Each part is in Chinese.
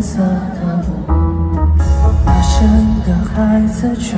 色的我，陌生的孩子却。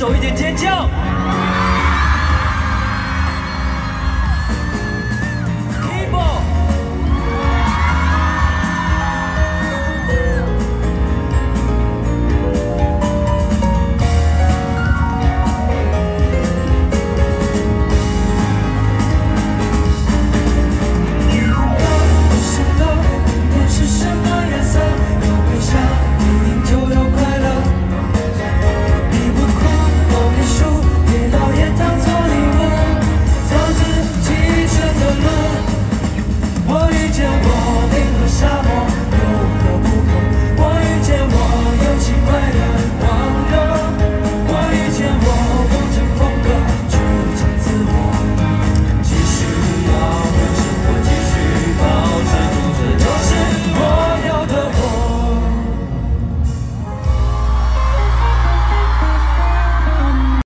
手一点尖叫！